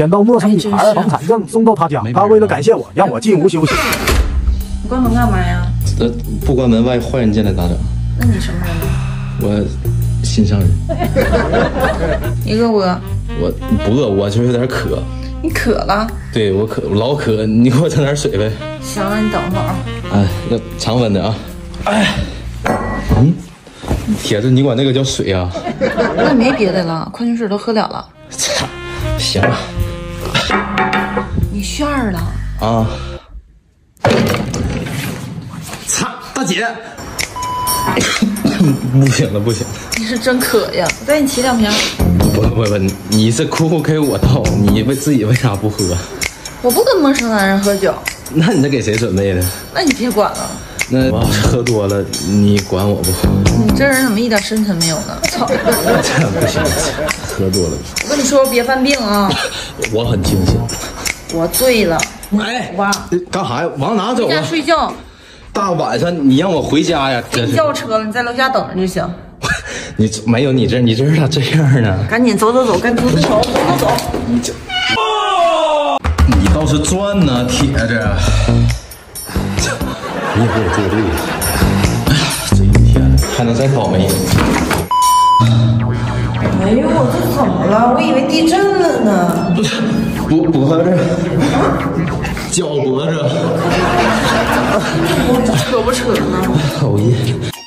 捡到陌生女孩房产证送到他家，他为了感谢我，让我进屋休息。你关门干嘛呀？那不关门，万一坏人进来咋整？那你什么人呢？我心上人，你饿不饿？我不饿，我就有点渴。你渴了？对我渴，老渴，你给我整点水呗。行，那你等会儿啊。哎，那常温的啊。哎，嗯，铁子，你管那个叫水啊？那没别的了，矿泉水都喝了了。操，行了你炫儿了？啊。擦，大姐，不行了，不行了。你是真渴呀！我带你起两瓶。不不不，你是哭哭给我倒，你为自己为啥不喝？我不跟陌生男人喝酒，那你这给谁准备的？那你别管了。那我要是喝多了，你管我不？你这人怎么一点深沉没有呢？操！这 不行，喝多了，我跟你说，别犯病啊！我很清醒。我醉了。哎，哇，干啥呀？往哪走回家啊？睡觉，大晚上你让我回家呀？叫车了，你在楼下等着就行。你没有你这你这人咋这样呢？赶紧走走走，赶紧走走走走走走。你这，你倒是转呢，铁子。你也给我做对了。这一天还能再倒霉？哎呦，我这怎么了？我以为地震了呢。不是，脖脖子，脚脖子，我扯不扯呢？讨厌。